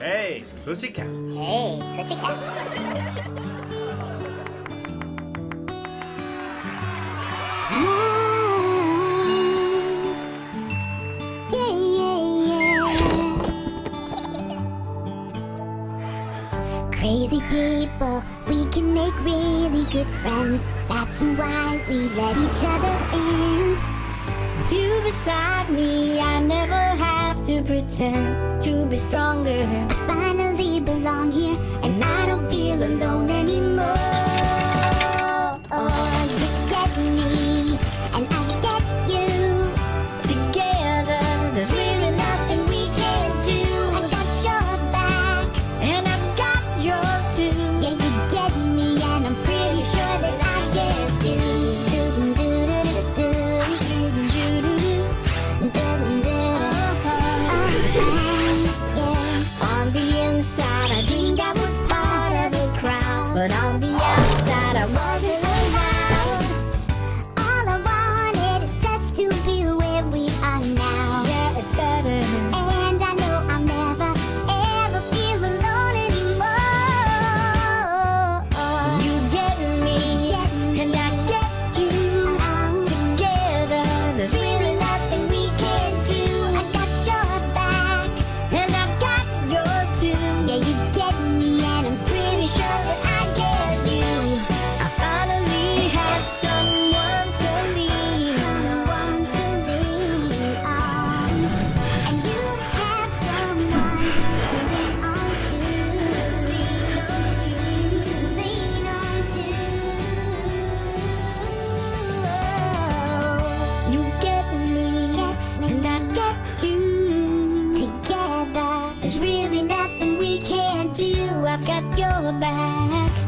Hey, pussycat. Hey, pussycat. Crazy people, we can make really good friends. That's why we let each other in. With you beside me, I pretend to be stronger. I finally belong here. But I'll be I've got your back.